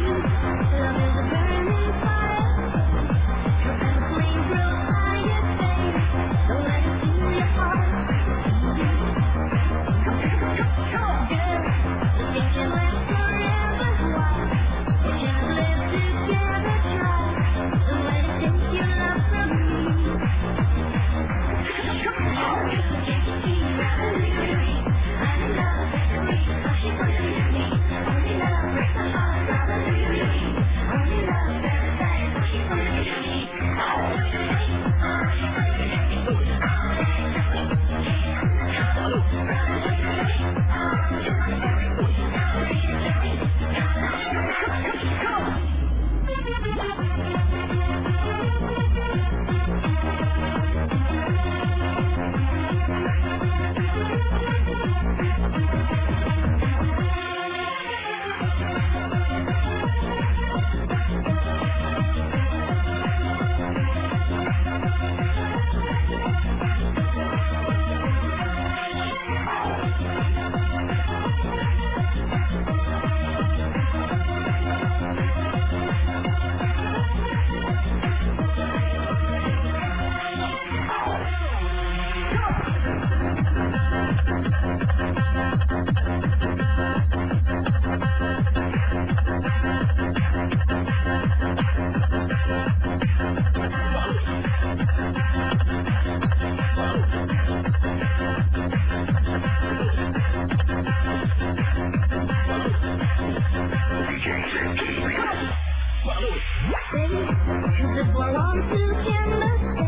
Brasil. Cause it belongs to Timber